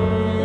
Oh.